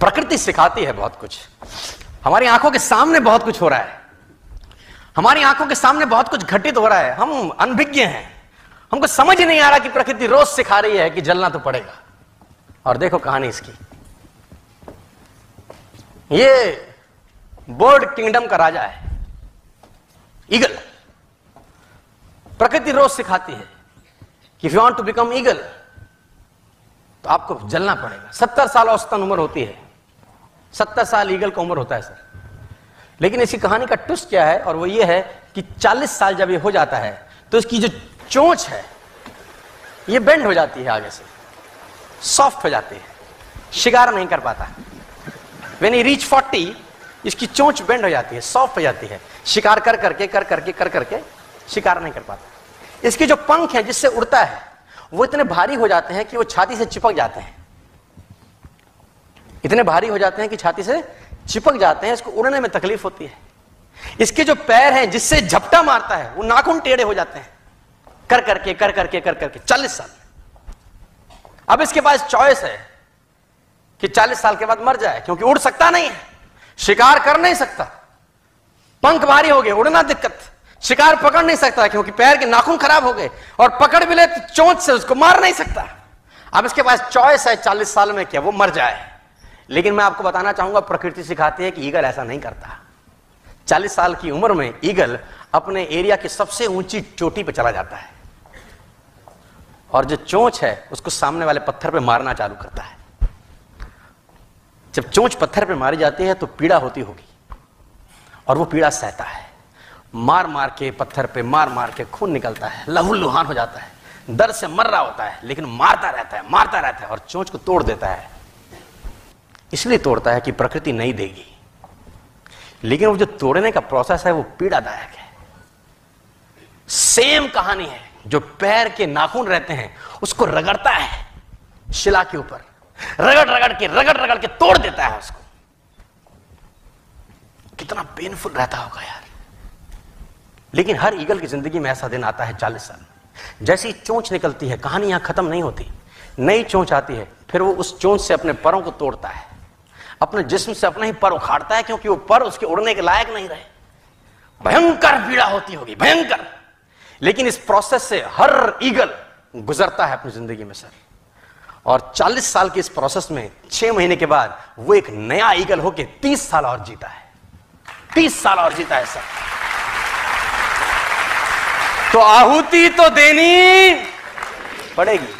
प्रकृति सिखाती है बहुत कुछ। हमारी आँखों के सामने बहुत कुछ हो रहा है। हमारी आँखों के सामने बहुत कुछ घटित हो रहा है। हम अनभिज्ञ हैं। हमको समझ नहीं आ रहा कि प्रकृति रोज सिखा रही है कि जलना तो पड़ेगा। और देखो कहानी इसकी। ये बोर्ड किंगडम का राजा है। ईगल। प्रकृति रोज सिखाती है कि you want to become eagle तो आपको जलना पड़ेगा। सत्तर साल औसतन उम्र होती है। सत्तर साल ईगल का उम्र होता है, सर। लेकिन इसकी कहानी का ट्विस्ट क्या है, और वो ये है कि 40 साल जब ये हो जाता है तो इसकी जो चोंच है, ये बेंड हो जाती है आगे से। सॉफ्ट हो जाती है। शिकार नहीं कर पाता। वेन ई रीच 40 इसकी चोंच बेंड हो जाती है सॉफ्ट हो जाती है। शिकार कर करके कर करके कर करके शिकार नहीं कर पाता। इसके जो पंख हैं जिससे उड़ता है, वो इतने भारी हो जाते हैं कि वो छाती से चिपक जाते हैं। इतने भारी हो जाते हैं कि छाती से चिपक जाते हैं, इसको उड़ने में तकलीफ़ होती है। इसके जो पैर हैं, जिससे झपटा मारता है, वो नाखून टेढ़े हो जाते हैं। कर करके कर करके कर करके, चालीस साल। अब इसके पास चॉइस है कि चालीस साल के बाद मर जाए, क्योंकि उड़ सकता नहीं है। शिकार कर नहीं सकता। पंख भारी हो गए, उड़ना दिक्कत। शिकार पकड़ नहीं सकता, क्योंकि पैर के नाखून खराब हो गए, और पकड़ भी ले तो चोंच से उसको मार नहीं सकता। अब इसके पास चॉइस है, चालीस साल में क्या वो मर जाए। लेकिन मैं आपको बताना चाहूँगा, प्रकृति सिखाती है कि ईगल ऐसा नहीं करता। चालीस साल की उम्र में ईगल अपने एरिया की सबसे ऊँची चोटी पर चला जाता है। और जो चोंच है, उसको सामने वाले पत्थर पे मारना चालू करता है। जब चोंच पत्थर पे मारी जाती है तो पीड़ा होती होगी। और वो पीड़ा सहता है। मार मार के पत्थर पे, मार मार के खून निकलता है, लहू लुहान हो जाता है। दर्द से मर रहा होता है, लेकिन मारता रहता है, मारता रहता है और चोंच को तोड़ देता है। इसलिए तोड़ता है कि प्रकृति नहीं देगी। लेकिन वो जो तोड़ने का प्रोसेस है, वो पीड़ादायक है। सेम कहानी है, जो पैर के नाखून रहते हैं, उसको रगड़ता है, शिला के ऊपर। रगड़ रगड़ के, रगड़ रगड़ के तोड़ देता है उसको। कितना पेनफुल रहता होगा यार। लेकिन हर ईगल की ज़िंदगी में ऐसा दिन आता है चालीस साल। जैसी चोंच निकलती है, कहानी यहाँ खत्म नहीं होती। नई चोंच आती है, फिर वो उस चोंच से अपने परों को तोड़ता है। अपने जिस्म से अपना ही पर उखाड़ता है क्योंकि वो पर उसके उड़ने के लायक नहीं रहे। भयंकर पीड़ा होती होगी, भयंकर। लेकिन इस प्रोसेस से हर ईगल गुजरता है अपनी ज़िंदगी में सर और 40 साल के इस प्रोसेस में छह महीने के बाद वो एक नया ईगल होके 30 साल और जीता है। 30 साल और जीता है सर तो आहुति तो देनी पड़ेगी।